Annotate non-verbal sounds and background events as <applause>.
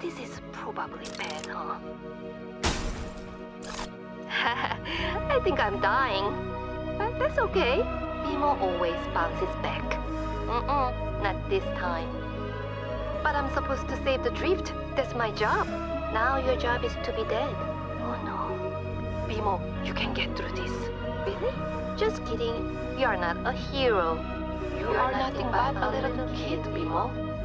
This is probably bad, huh? <laughs> I think I'm dying. But that's okay. BMO always bounces back. Mm-mm, not this time. But I'm supposed to save the drift. That's my job. Now your job is to be dead. Oh no. BMO, you can get through this. Really? Just kidding. You are not a hero. You, are, nothing but a little kid, BMO.